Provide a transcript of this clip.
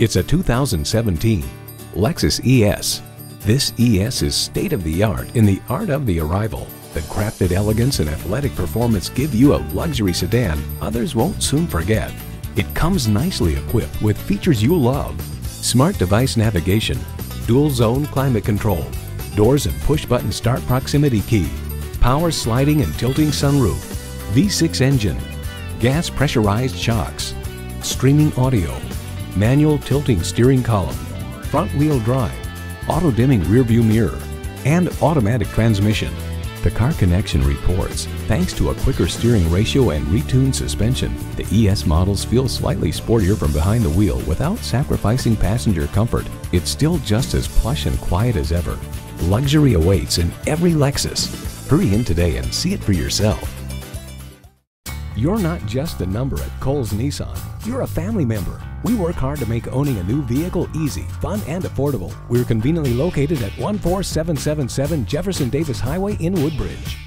It's a 2017 Lexus ES. This ES is state-of-the-art in the art of the arrival. The crafted elegance and athletic performance give you a luxury sedan others won't soon forget. It comes nicely equipped with features you love. Smart device navigation, dual zone climate control, doors and push button start proximity key, power sliding and tilting sunroof, V6 engine, gas pressurized shocks, streaming audio, manual tilting steering column, front wheel drive, auto dimming rear view mirror, and automatic transmission. The Car Connection reports, thanks to a quicker steering ratio and retuned suspension, the ES models feel slightly sportier from behind the wheel without sacrificing passenger comfort. It's still just as plush and quiet as ever. Luxury awaits in every Lexus. Hurry in today and see it for yourself. You're not just a number at Cowles Nissan. You're a family member. We work hard to make owning a new vehicle easy, fun, and affordable. We're conveniently located at 14777 Jefferson Davis Highway in Woodbridge.